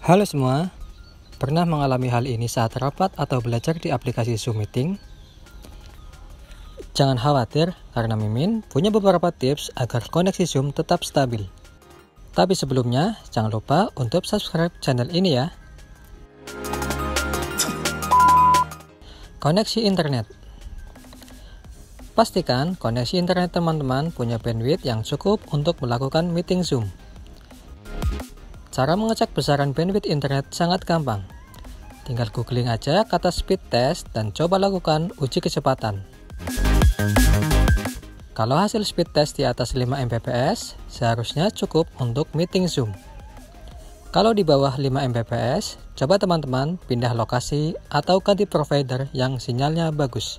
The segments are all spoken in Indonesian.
Halo semua, pernah mengalami hal ini saat rapat atau belajar di aplikasi Zoom Meeting? Jangan khawatir, karena Mimin punya beberapa tips agar koneksi Zoom tetap stabil. Tapi sebelumnya, jangan lupa untuk subscribe channel ini ya. Koneksi internet Pastikan koneksi internet teman-teman punya bandwidth yang cukup untuk melakukan meeting Zoom. Cara mengecek besaran bandwidth internet sangat gampang. Tinggal googling aja kata speed test dan coba lakukan uji kecepatan. Kalau hasil speed test di atas 5 Mbps, seharusnya cukup untuk meeting Zoom. Kalau di bawah 5 Mbps, coba teman-teman pindah lokasi atau ganti provider yang sinyalnya bagus.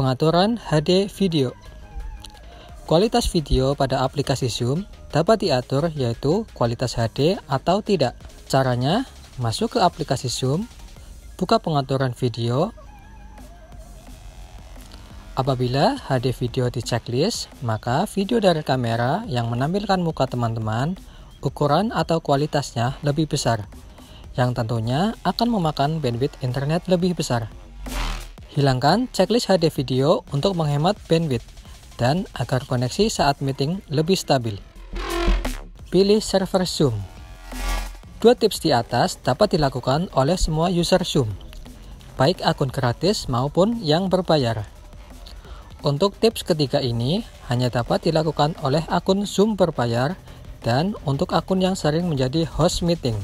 Pengaturan HD video Kualitas video pada aplikasi Zoom dapat diatur yaitu kualitas HD atau tidak. Caranya, masuk ke aplikasi Zoom, buka pengaturan video. Apabila HD video di checklist, maka video dari kamera yang menampilkan muka teman-teman, ukuran atau kualitasnya lebih besar, yang tentunya akan memakan bandwidth internet lebih besar. Hilangkan checklist HD video untuk menghemat bandwidth dan agar koneksi saat meeting lebih stabil. Pilih server Zoom. Dua tips di atas dapat dilakukan oleh semua user Zoom, baik akun gratis maupun yang berbayar. Untuk tips ketiga ini hanya dapat dilakukan oleh akun Zoom berbayar dan untuk akun yang sering menjadi host meeting.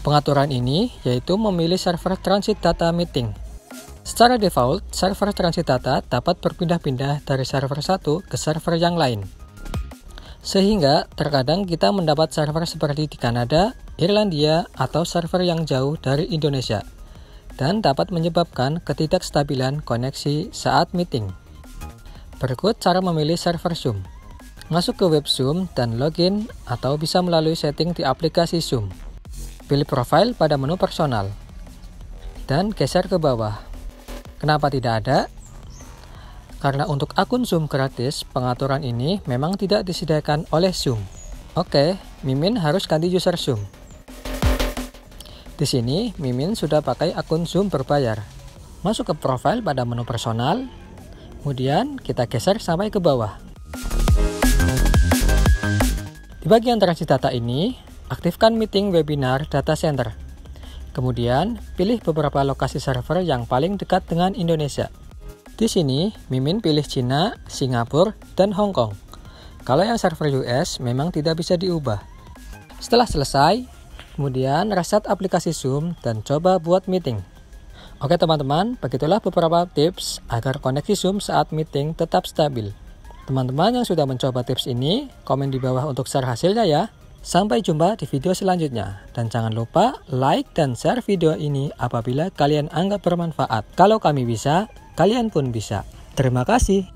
Pengaturan ini yaitu memilih server transit data meeting Secara default, server transit data dapat berpindah-pindah dari server satu ke server yang lain. Sehingga terkadang kita mendapat server seperti di Kanada, Irlandia, atau server yang jauh dari Indonesia dan dapat menyebabkan ketidakstabilan koneksi saat meeting. Berikut cara memilih server Zoom. Masuk ke web Zoom dan login atau bisa melalui setting di aplikasi Zoom. Pilih profile pada menu personal dan geser ke bawah Kenapa tidak ada? Karena untuk akun Zoom gratis, pengaturan ini memang tidak disediakan oleh Zoom. Oke, Mimin harus ganti user Zoom. Di sini, Mimin sudah pakai akun Zoom berbayar. Masuk ke profile pada menu personal, kemudian kita geser sampai ke bawah. Di bagian transit data ini, aktifkan meeting webinar data center. Kemudian, pilih beberapa lokasi server yang paling dekat dengan Indonesia. Di sini, Mimin pilih Cina, Singapura, dan Hong Kong. Kalau yang server US memang tidak bisa diubah. Setelah selesai, kemudian reset aplikasi Zoom dan coba buat meeting. Oke teman-teman, begitulah beberapa tips agar koneksi Zoom saat meeting tetap stabil. Teman-teman yang sudah mencoba tips ini, komen di bawah untuk share hasilnya ya. Sampai jumpa di video selanjutnya. Dan jangan lupa like dan share video ini apabila kalian anggap bermanfaat. Kalau kami bisa, kalian pun bisa. Terima kasih.